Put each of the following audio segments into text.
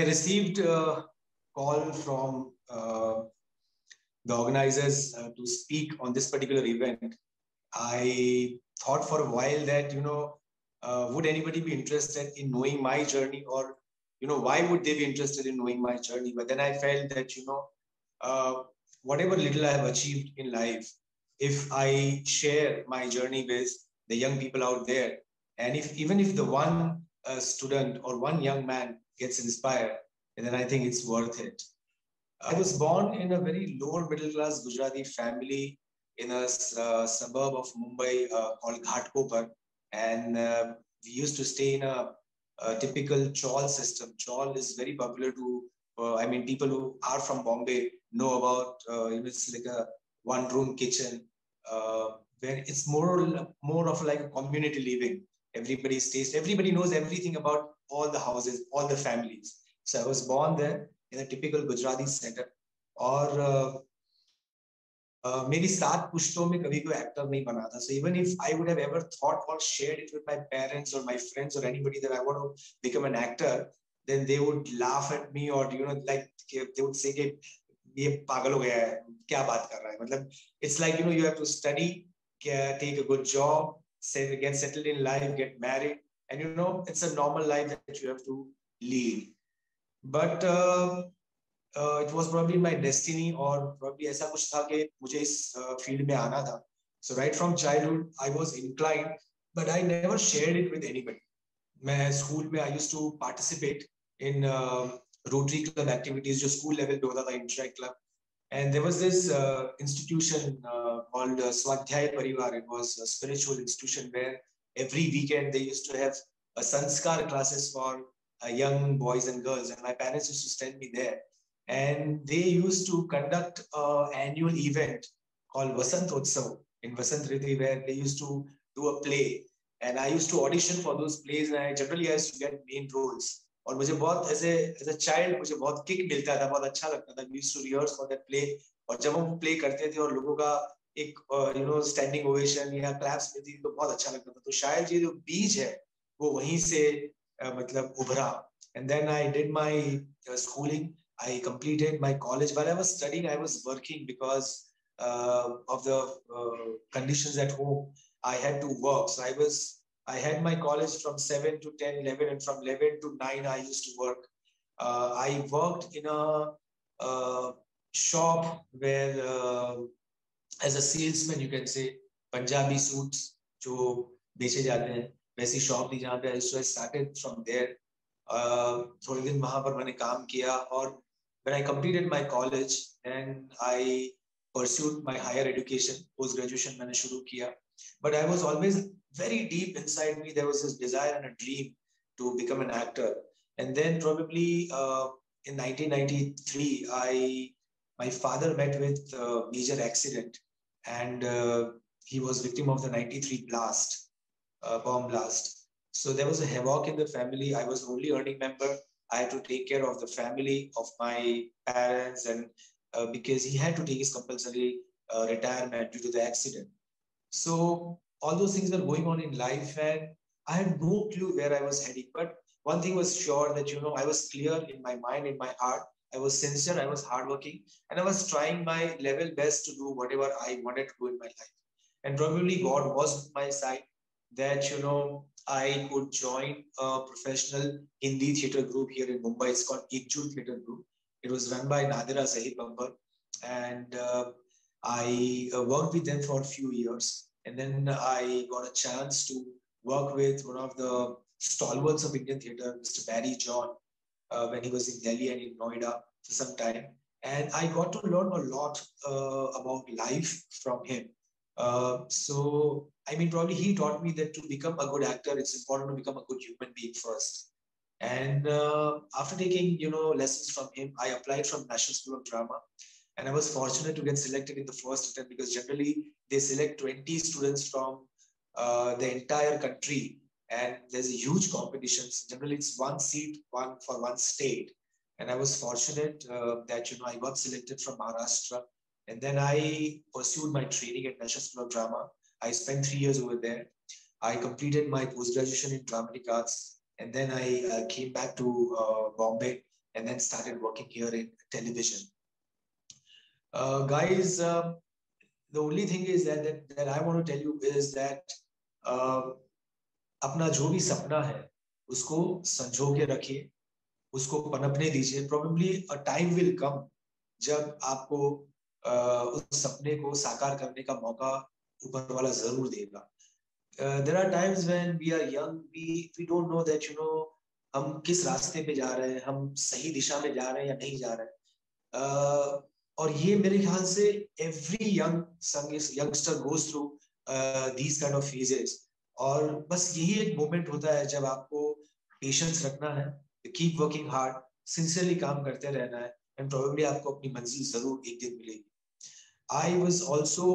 I received a call from uh, the organizers uh, to speak on this particular event, I thought for a while that, you know, uh, would anybody be interested in knowing my journey or, you know, why would they be interested in knowing my journey? But then I felt that, you know, uh, whatever little I have achieved in life, if I share my journey with the young people out there, and if even if the one uh, student or one young man gets inspired, and then I think it's worth it. I was born in a very lower middle class Gujarati family in a uh, suburb of Mumbai uh, called Ghatkopar. And uh, we used to stay in a, a, typical chawl system. Chawl is very popular to, uh, I mean, people who are from Bombay know about, uh, it's like a one room kitchen uh, where it's more, more of like a community living Everybody stays, everybody knows everything about all the houses, all the families. So I was born there in a typical Gujarati setup. और uh, मेरी सात पुश्तों में कभी कोई actor नहीं बना था so even if I would have ever thought और shared it with my parents और माय फ्रेंड्स और anybody that I want to become an actor then they would laugh at me or you know like they would say कि ये पागल हो गया है क्या बात कर रहा है मतलब it's like you know you have to study take a good job get settled in life get married and you know it's a normal life that you have to lead but uh, uh, it was probably my destiny or probably ऐसा कुछ था कि मुझे इस field uh, में आना था so right from childhood I was inclined but I never shared it with anybody मैं स्कूल में I used to participate in uh, Rotary Club activities जो school level पे होता था Interact Club and there was this uh, institution uh, called uh, Swadhyay Parivar it was a spiritual institution where every weekend they used to have a sanskar classes for uh, young boys and girls, and my parents used to send me there. And they used to conduct an annual event called Vasant Utsav in Vasant Ritu, where they used to do a play. And I used to audition for those plays, and I generally used to get main roles. और मुझे बहुत as as a child मुझे बहुत kick मिलता था बहुत अच्छा लगता था use to rehearse for that play और जब हम प्ले करते थे और लोगों का एक यू नो स्टैंडिंग ओवेशन या क्लैप्स मिलती थी तो बहुत अच्छा लगता था तो शायद ये जो बीज है वो वहीं से uh, matlab ubra. And then I did my uh, schooling. I completed my college. While I was studying, I was working because uh, of the uh, conditions at home. I had to work. So I was, I had my college from 7 to 10, 11, and from 11 to 9, I used to work. Uh, I worked in a, a shop where, uh, as a salesman, you can say, Punjabi suits जो बेचे जाते हैं वैसी shop थी जहाँ पे I started from there थोड़े दिन वहां पर मैंने काम किया और when I completed my college and I pursued my higher education post graduation मैंने शुरू किया but I was always very deep inside me there was this desire and a dream to become an actor and then probably uh, in 1993 I my father met with a major accident and uh, he was victim of the 93 blast uh, bomb blast. So there was a havoc in the family. I was only earning member. I had to take care of the family of my parents, and uh, because he had to take his compulsory uh, retirement due to the accident. So all those things were going on in life, and I had no clue where I was heading. But one thing was sure that you know I was clear in my mind, in my heart. I was sincere, I was hardworking, and I was trying my level best to do whatever I wanted to do in my life. And probably God was my side that you know I could join a professional Hindi theatre group here in Mumbai. It's called Ekjute Theatre Group. It was run by Nadira Zaheer Babbar, and uh, I uh, worked with them for a few years. And then I got a chance to work with one of the stalwarts of Indian theatre, Mr. Barry John, uh, when he was in Delhi and in Noida for some time. And I got to learn a lot uh, about life from him. Uh, so, I mean, probably he taught me that to become a good actor, it's important to become a good human being first. And uh, after taking, you know, lessons from him, I applied from National School of Drama. And I was fortunate to get selected in the first attempt because generally they select 20 students from uh, the entire country. And there's a huge competition. So generally, it's one seat, one for one state. And I was fortunate uh, that, you know, I got selected from Maharashtra and then I pursued my training at National School of Drama. I spent three years over there. I completed my post graduation in dramatic arts. And then I uh, came back to uh, Bombay and then started working here in television. Uh, guys, uh, the only thing is that, that, that I want to tell you is that uh, अपना जो भी सपना है उसको संजो के रखिए उसको पनपने दीजिए। Probably a time will come जब आपको uh, उस सपने को साकार करने का मौका ऊपर वाला ज़रूर देगा। There are times when we are young we we don't know that you know हम किस रास्ते पे जा रहे हैं हम सही दिशा में जा रहे हैं या नहीं जा रहे हैं। Uh, और ये मेरे ख्याल से every young youngster goes through these kind of phases और बस यही एक मोमेंट होता है जब आपको पेशेंस रखना है कीप वर्किंग हार्ड सिंसियरली काम करते रहना है एंड प्रोबेबली आपको अपनी मंजिल ज़रूर एक दिन मिलेगी। I was also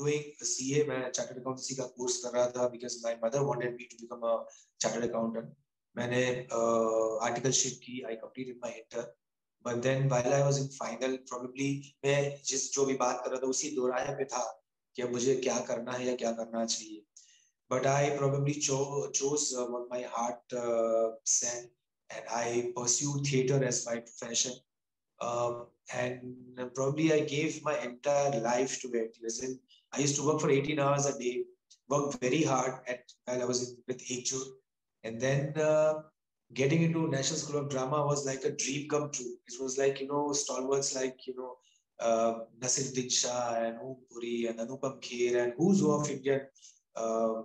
doing CA मैं चार्टर्ड अकाउंटेंसी का कोर्स कर रहा था because my mother wanted me to become a chartered accountant मैंने आर्टिकलशिप uh, की I completed my inter But then while I was in final, probably मैं जिस जो भी बात कर रहा था उसी दोराहे पे था कि मुझे क्या करना है या क्या करना चाहिए but I probably cho- chose uh, what my heart uh, said, and I pursued theater as my profession. Um, and probably I gave my entire life to it. Listen, I used to work for 18 hours a day, worked very hard at while I was in, with Ekjute. And then uh, getting into National School of Drama was like a dream come true. It was like you know stalwarts like you know uh, Naseeruddin Shah and Om Puri and Anupam Kher and who's who of Indian uh,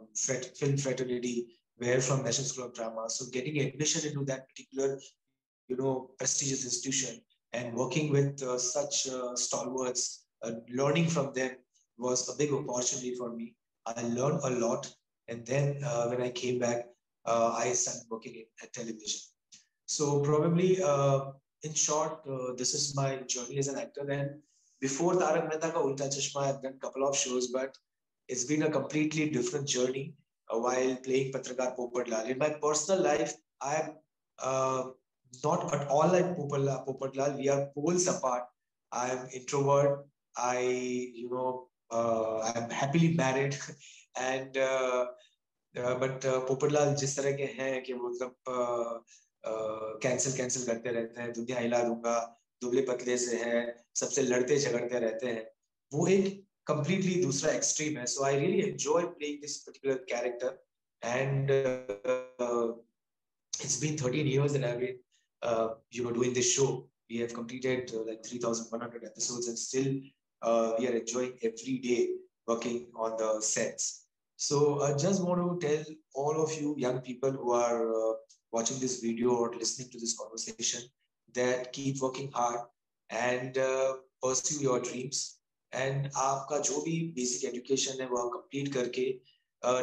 film fraternity were from National School of Drama. So getting admission into that particular, you know, prestigious institution and working with uh, such uh, stalwarts, uh, learning from them was a big opportunity for me. I learned a lot. And then uh, when I came back, I started working in at television. So probably, in short, this is my journey as an actor. And before Taarak Mehta Ka Ooltah Chashmah, I've done a couple of shows, but it's been a completely different journey uh, while playing Patrakar Popatlal. In my personal life, I am uh, not at all like Popatlal. We are poles apart. I am introvert. I, you know, uh, I am happily married, and uh, Uh, but Popatlal uh, जिस तरह के हैं कि मतलब uh, cancel cancel करते रहते हैं, दुनिया हिला दूँगा, दुबले पतले से है, सबसे लड़ते झगड़ते रहते हैं, वो एक कम्प्लीटली दूसरा एक्सट्रीम है. So I really enjoy playing this particular character and it's been thirteen years and I been you know doing this show we have completed like three thousand one hundred episode and still we are enjoying every day working on the So I just want to tell all of you young people who are uh, watching this video or listening to this conversation that keep working hard and uh, pursue your dreams and आपका जो भी basic education है वो आप complete करके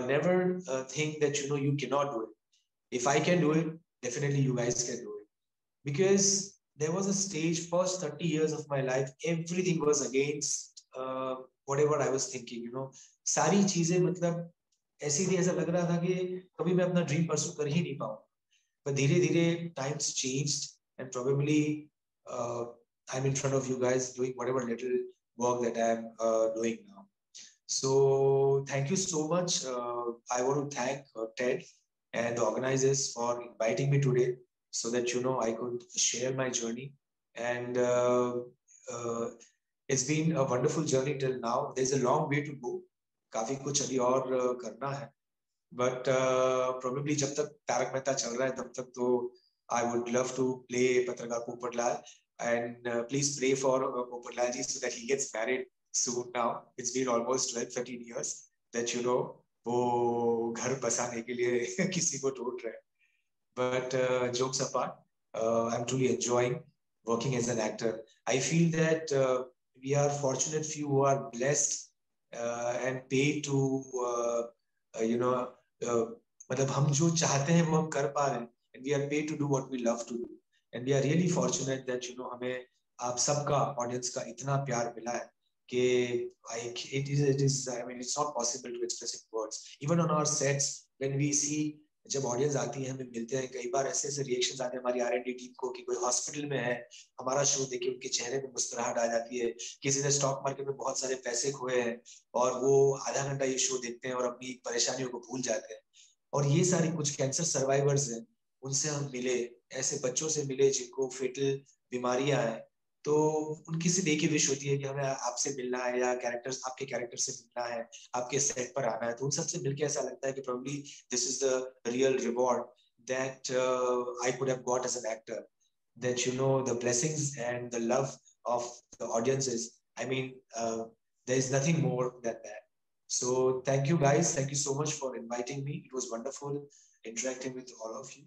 never think that you know you can not do it if I can do it definitely you guys can do it because there was a stage first 30 years of my life everything was against uh, whatever i was thinking you know सारी चीजें मतलब ऐसी थी ऐसा लग रहा था कि कभी मैं अपना ड्रीम परसू कर ही नहीं पाऊँ but धीरे धीरे times changed and probably uh, I'm in front of you guys doing whatever little work that I'm uh, doing now. So thank you so much. Uh, I want to thank uh, Ted and the organizers for inviting me today so that you know I could share my journey. And uh, uh, it's been a wonderful journey till now. There's a long way to go. काफ़ी कुछ अभी और uh, करना है but probably जब तक तारक मेहता चल रहा है तब तक तो I would love to play पत्रकार Popatlal and uh, please pray for uh, Populaji so that he gets married soon now. It's been almost 12, 13 years that you know वो घर बसाने के लिए किसी को ढूंढ रहे uh, jokes apart uh, i'm truly enjoying working as an actor i feel that uh, we are fortunate few who are blessed uh, and pay to uh, uh, you know uh, मतलब हम जो चाहते हैं वो हम कर पा रहे हैं and we are pay to do what we love to do and we are really fortunate that you know हमें आप सबका ऑडियंस का इतना प्यार मिला है कि I it is it is I mean it's not possible to express in words even on our sets when we see जब ऑडियंस आती है, हमें मिलते हैं, कई बार ऐसे ऐसे रिएक्शंस आते हैं हमारी आर एंड टीम को कि कोई हॉस्पिटल में है, हमारा शो देखे उनके चेहरे पे मुस्कुराहट आ जाती है, किसी ने स्टॉक मार्केट में बहुत सारे पैसे खोए हैं और वो आधा घंटा ये शो देखते हैं और अपनी परेशानियों को भूल जाते हैं। और ये सारी कुछ कैंसर सर्वाइवर्स हैं, उनसे हम मिले, ऐसे बच्चों से मिले जिनको फेटल बीमारियाँ हैं तो उनकी सिर्फ़ एक विश होती है कि हमें आपसे मिलना है या कैरेक्टर्स आपके कैरेक्टर से मिलना है, आपके सेट पर आना है। तो उन सबसे मिलकर ऐसा लगता है कि probably this is the real reward that I could got as an actor that you know the blessings and the love of the audiences I mean there is nothing more then that so thank you guys thank you so much for inviting me it was wonderful interacting with all of you